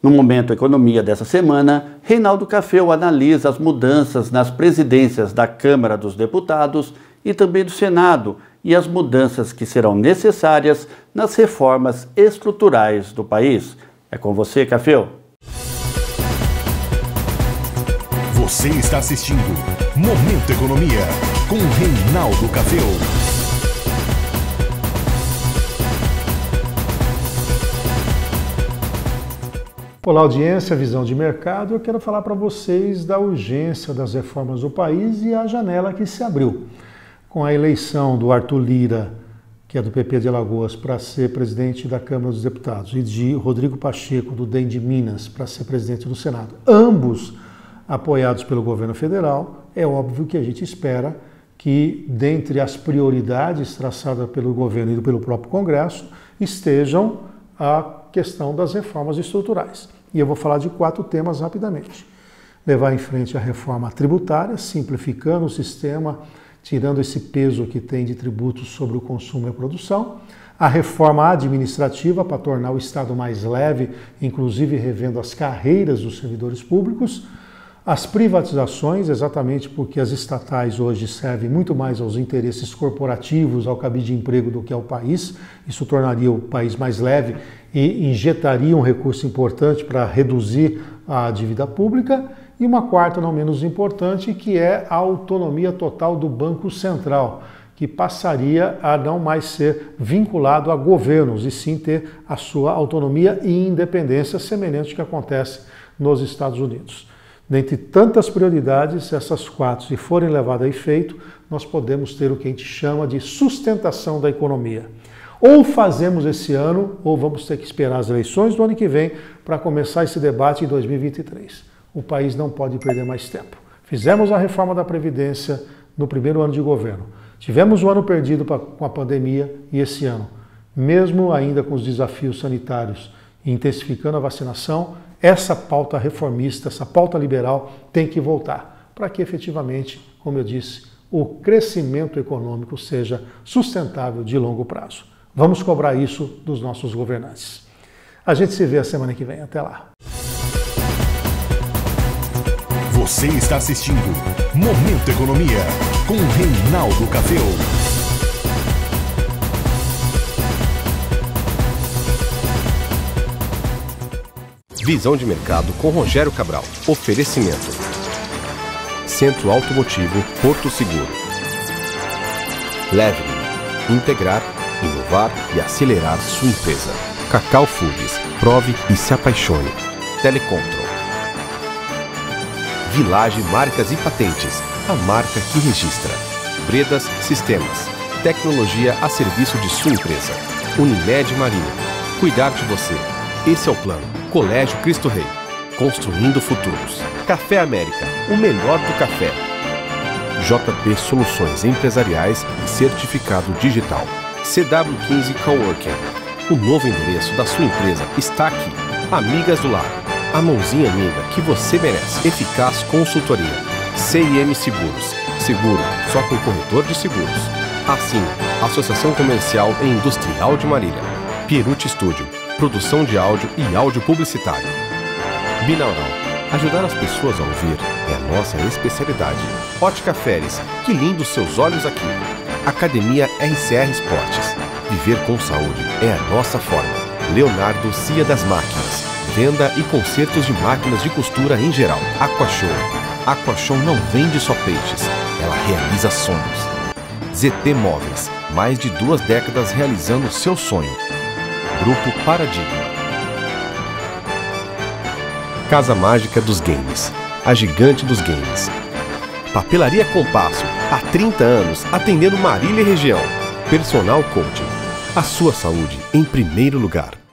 No Momento Economia dessa semana, Reinaldo Cafeu analisa as mudanças nas presidências da Câmara dos Deputados e também do Senado e as mudanças que serão necessárias nas reformas estruturais do país. É com você, Cafeu. Você está assistindo Momento Economia com Reinaldo Cafeu. Olá, audiência, visão de mercado. Eu quero falar para vocês da urgência das reformas do país e a janela que se abriu. Com a eleição do Arthur Lira, que é do PP de Alagoas, para ser presidente da Câmara dos Deputados, e de Rodrigo Pacheco, do DEM de Minas, para ser presidente do Senado, ambos apoiados pelo governo federal, é óbvio que a gente espera que, dentre as prioridades traçadas pelo governo e pelo próprio Congresso, estejam a questão das reformas estruturais. E eu vou falar de quatro temas rapidamente. Levar em frente a reforma tributária, simplificando o sistema, tirando esse peso que tem de tributos sobre o consumo e a produção. A reforma administrativa para tornar o Estado mais leve, inclusive revendo as carreiras dos servidores públicos as privatizações, exatamente porque as estatais hoje servem muito mais aos interesses corporativos, ao cabide de emprego do que ao país. Isso tornaria o país mais leve e injetaria um recurso importante para reduzir a dívida pública. E uma quarta, não menos importante, que é a autonomia total do Banco Central, que passaria a não mais ser vinculado a governos e sim ter a sua autonomia e independência, semelhante ao que acontece nos Estados Unidos. Dentre tantas prioridades, essas quatro, se forem levadas a efeito, nós podemos ter o que a gente chama de sustentação da economia. Ou fazemos esse ano, ou vamos ter que esperar as eleições do ano que vem para começar esse debate em 2023. O país não pode perder mais tempo. Fizemos a reforma da Previdência no primeiro ano de governo. Tivemos um ano perdido com a pandemia e esse ano, mesmo ainda com os desafios sanitários e intensificando a vacinação, essa pauta reformista, essa pauta liberal tem que voltar para que efetivamente, como eu disse, o crescimento econômico seja sustentável de longo prazo. Vamos cobrar isso dos nossos governantes. A gente se vê a semana que vem. Até lá. Você está assistindo Momento Economia com Reinaldo Cafeu. Visão de mercado com Rogério Cabral. Oferecimento. Centro Automotivo Porto Seguro. Leve. Integrar, inovar e acelerar sua empresa. Cacau Foods. Prove e se apaixone. Telecontrol. Village Marcas e Patentes. A marca que registra. Bredas Sistemas. Tecnologia a serviço de sua empresa. Unimed Marinho. Cuidar de você. Esse é o plano. Colégio Cristo Rei. Construindo futuros. Café América, o melhor do café. JP Soluções Empresariais e Certificado Digital. CW15 Coworking. O novo endereço da sua empresa está aqui. Amigas do Lar. A mãozinha amiga que você merece. Eficaz Consultoria. CIM Seguros. Seguro só com corretor de seguros. Assim, Associação Comercial e Industrial de Marília. Pierucci Studio produção de áudio e áudio publicitário. Binaural. Ajudar as pessoas a ouvir é a nossa especialidade. Ótica Feres. Que lindo seus olhos aqui. Academia RCR Esportes. Viver com saúde é a nossa forma. Leonardo Cia das Máquinas. Venda e consertos de máquinas de costura em geral. Aquashow. Aquashow não vende só peixes, ela realiza sonhos. ZT Móveis. Mais de duas décadas realizando seu sonho Grupo Paradigma. Casa Mágica dos Games. A gigante dos games. Papelaria Compasso. Há 30 anos, atendendo Marília e região. Personal Coaching. A sua saúde em primeiro lugar.